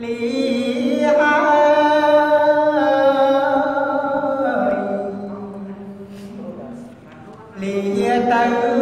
លីហើយលីទៅ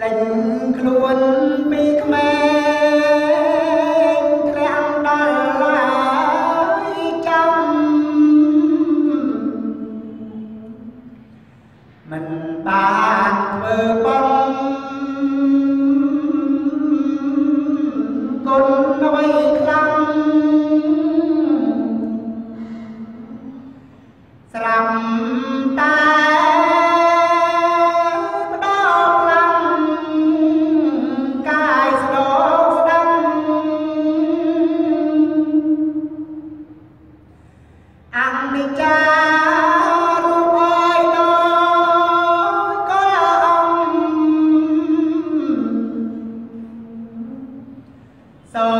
លេចខ្លួនពីខ្មែរ មិនបានធ្វើបុណ្យគុណអ្វីខ្លាំងស្រាប់តែផ្ដោខ្លាំងកាយស្ដោស្ដាំអង្គចា